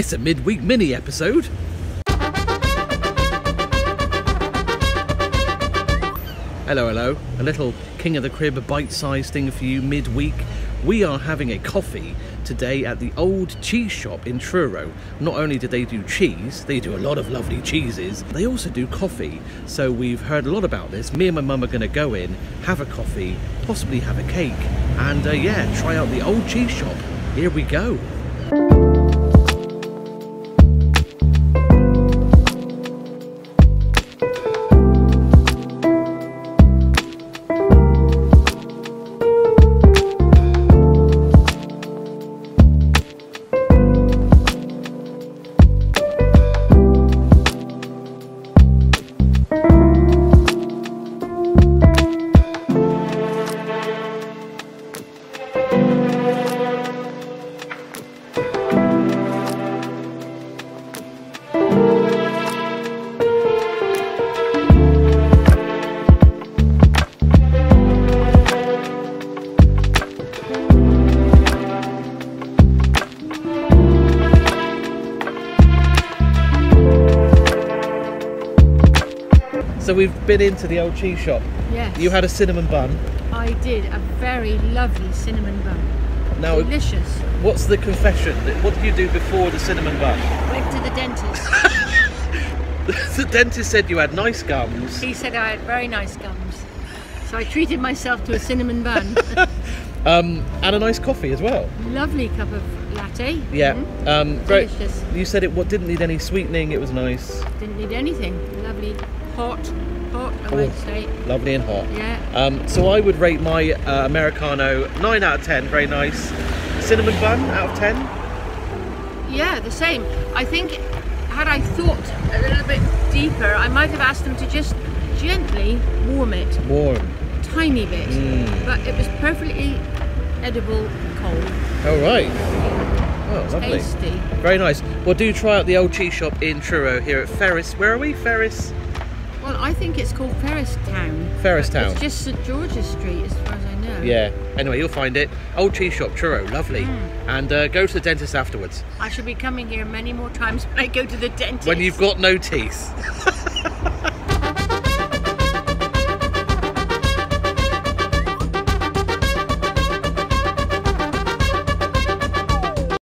It's a midweek mini episode. Hello, hello. A little King of the Crib bite sized thing for you midweek. We are having a coffee today at the Old Cheese Shop in Truro. Not only do they do cheese, they do a lot of lovely cheeses, they also do coffee. So we've heard a lot about this. Me and my mum are going to go in, have a coffee, possibly have a cake, and uh, yeah, try out the Old Cheese Shop. Here we go. So we've been into the Old Cheese Shop. Yes. You had a cinnamon bun. I did a very lovely cinnamon bun. Now, Delicious. what's the confession? What did you do before the cinnamon bun? Went to the dentist. the dentist said you had nice gums. he said I had very nice gums. So I treated myself to a cinnamon bun. Um, and a nice coffee as well. lovely cup of Yeah. Mhm. Um, very, Delicious. you said it what, didn't need any sweetening. It was nice, Didn't need anything. Lovely, hot, hot, I Oh. say. lovely and hot. Yeah. Um, so I would rate my uh, americano nine out of ten. Very nice. Cinnamon bun out of ten. Yeah, the same. I think had I thought a little bit deeper, I might have asked them to just gently warm it, Warm. tiny bit. Mm. But it was perfectly edible cold. All right. Lovely. Tasty. Very nice. Well, do try out the old cheese shop in Truro here at Ferris. Where are we? Ferris. Well, I think it's called Ferris Town. Ferris Town. It's just St George's Street, as far as I know. Yeah. Anyway, you'll find it. Old cheese shop, Truro. Lovely. Mm. And uh, go to the dentist afterwards I shall be coming here many more times when I go to the dentist. when you've got no teeth.